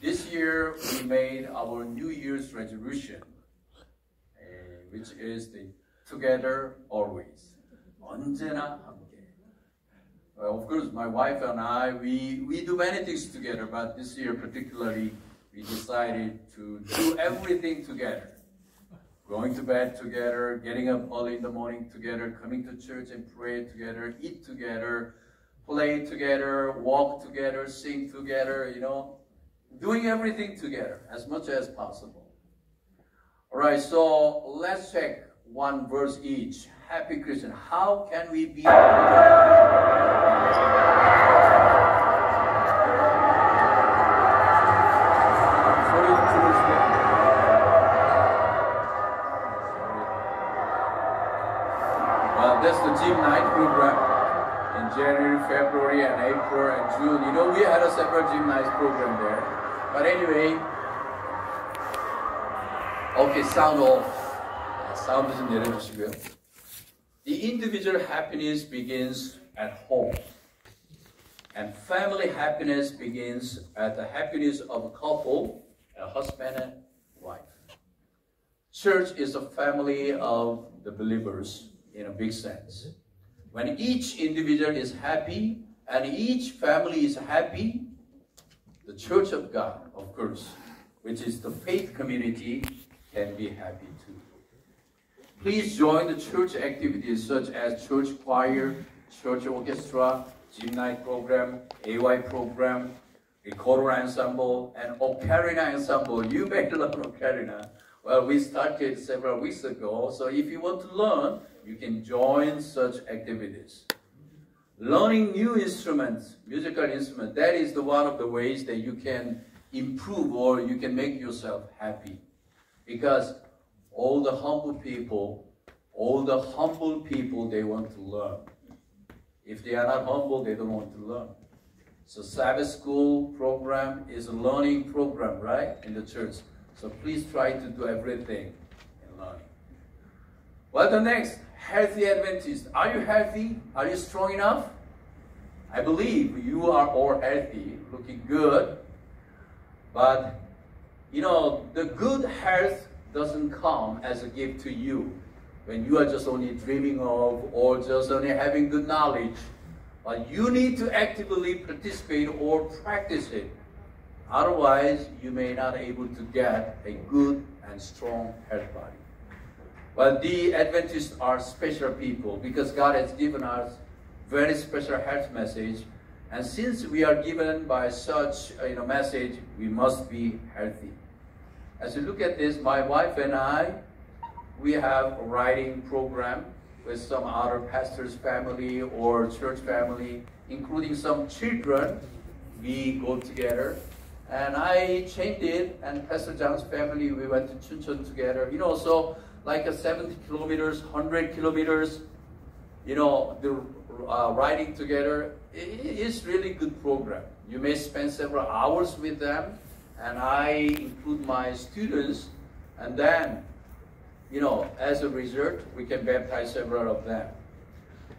This year we made our New Year's resolution, eh, which is the together always. 언제나 함께. Well, of course, my wife and I, we, we do many things together, but this year particularly, we decided to do everything together. Going to bed together, getting up early in the morning together, coming to church and pray together, eat together, play together, walk together, sing together, you know, doing everything together as much as possible. All right, so let's check one verse each. Happy Christian. How can we be February and April and June. You know, we had a separate gymnast program there. But anyway, okay, sound off. Sound is in the The individual happiness begins at home. And family happiness begins at the happiness of a couple, a husband and wife. Church is the family of the believers in a big sense. When each individual is happy and each family is happy, the church of God, of course, which is the faith community, can be happy too. Please join the church activities such as church choir, church orchestra, gym night program, AY program, recorder ensemble, and ocarina ensemble. You may learn ocarina. Well, we started several weeks ago, so if you want to learn, you can join such activities. Learning new instruments, musical instruments, that is the one of the ways that you can improve or you can make yourself happy. Because all the humble people, all the humble people, they want to learn. If they are not humble, they don't want to learn. So Sabbath school program is a learning program, right, in the church. So please try to do everything in learning. Well, the next, healthy Adventist. Are you healthy? Are you strong enough? I believe you are all healthy, looking good. But, you know, the good health doesn't come as a gift to you when you are just only dreaming of or just only having good knowledge. But you need to actively participate or practice it. Otherwise, you may not able to get a good and strong health body. Well, the Adventists are special people because God has given us very special health message. And since we are given by such uh, you know, message, we must be healthy. As you look at this, my wife and I, we have a writing program with some other pastor's family or church family, including some children. We go together. And I changed it, and Pastor John's family, we went to Chuncheon together. You know, so like a 70 kilometers, 100 kilometers, you know, the uh, riding together, it is really good program. You may spend several hours with them, and I include my students, and then, you know, as a result, we can baptize several of them.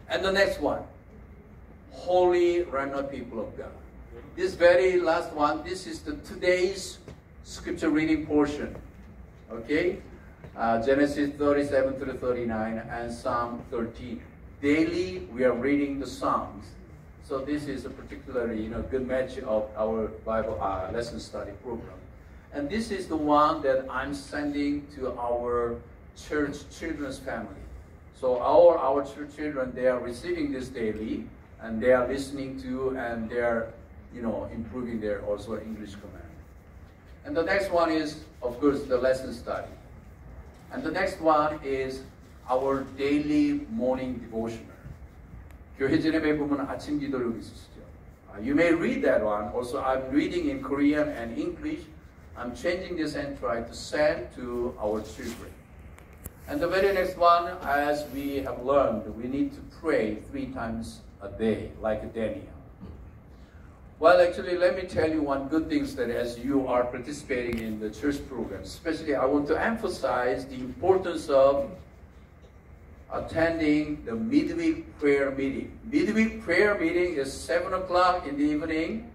And the next one, holy remnant people of God. This very last one, this is the today's scripture reading portion. Okay? Uh, Genesis 37 to 39 and Psalm 13. Daily we are reading the Psalms. So this is a particularly you know good match of our Bible uh, lesson study program. And this is the one that I'm sending to our church children's family. So our our church children they are receiving this daily and they are listening to and they are you know improving their also English command. And the next one is of course the lesson study. And the next one is our daily morning devotional. 교회 진행에 보면 아침 기도록 있으시죠. Uh, you may read that one. Also, I'm reading in Korean and English. I'm changing this and try to send to our children. And the very next one, as we have learned, we need to pray three times a day, like Daniel. Well, actually, let me tell you one good thing that as you are participating in the church program, especially I want to emphasize the importance of attending the midweek prayer meeting. Midweek prayer meeting is 7 o'clock in the evening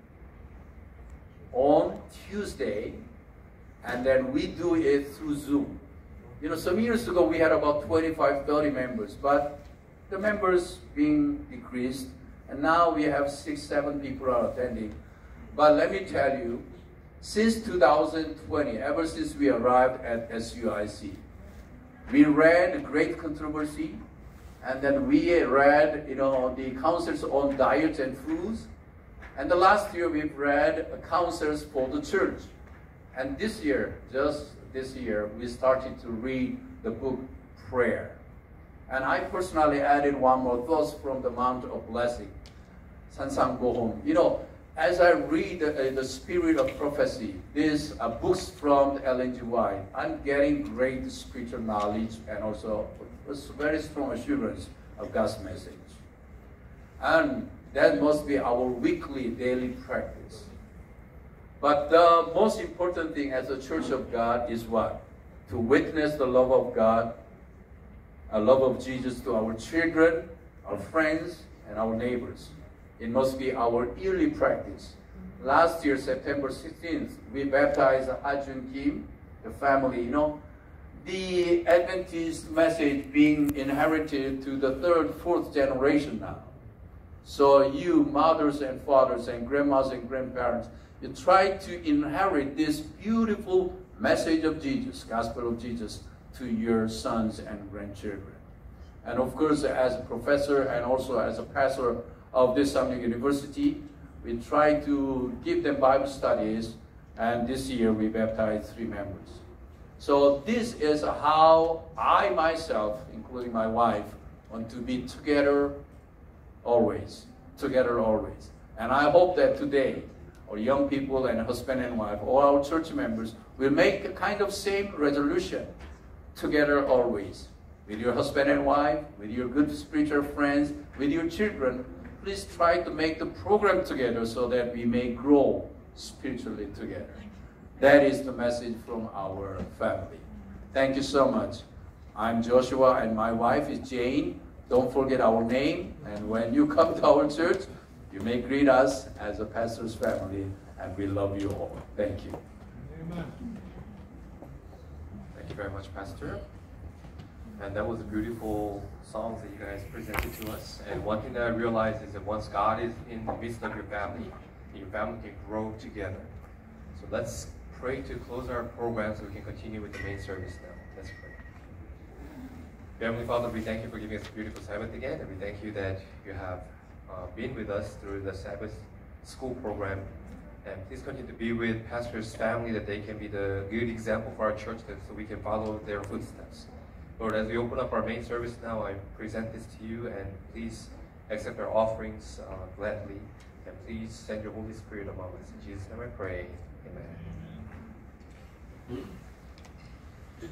on Tuesday, and then we do it through Zoom. You know, some years ago we had about 25, 30 members, but the members being decreased, and now we have six, seven people are attending. But let me tell you, since 2020, ever since we arrived at SUIC, we read Great Controversy, and then we read, you know, the counsels on diet and foods. And the last year we've read counsels for the church. And this year, just this year, we started to read the book Prayer. And I personally added one more thoughts from the Mount of Blessing, Sansang Home. You know, as I read uh, the Spirit of Prophecy, these are books from G. White, I'm getting great spiritual knowledge and also very strong assurance of God's message. And that must be our weekly, daily practice. But the most important thing as a church of God is what? To witness the love of God, a love of Jesus to our children, our friends, and our neighbors. It must be our yearly practice. Last year, September 16th, we baptized Hajun Kim, the family. You know, the Adventist message being inherited to the third, fourth generation now. So you, mothers and fathers and grandmas and grandparents, you try to inherit this beautiful message of Jesus, gospel of Jesus, to your sons and grandchildren. And of course, as a professor and also as a pastor of this Sahmyook University, we try to give them Bible studies, and this year we baptized three members. So this is how I myself, including my wife, want to be together always, together always. And I hope that today, our young people and husband and wife, all our church members will make a kind of same resolution together always. With your husband and wife, with your good spiritual friends, with your children, please try to make the program together so that we may grow spiritually together. That is the message from our family. Thank you so much. I'm Joshua and my wife is Jane. Don't forget our name. And when you come to our church, you may greet us as a pastor's family, and we love you all. Thank you. Amen. You very much, Pastor. And that was a beautiful songs that you guys presented to us. And one thing that I realized is that once God is in the midst of your family, your family can grow together. So let's pray to close our program so we can continue with the main service now. Let's pray. Heavenly Father, we thank you for giving us a beautiful Sabbath again, and we thank you that you have uh, been with us through the Sabbath school program. And please continue to be with pastor's family that they can be the good example for our church so we can follow their footsteps. Lord, as we open up our main service now, I present this to you and please accept our offerings uh, gladly. And please send your Holy Spirit among us. In Jesus' name I pray. Amen. Amen.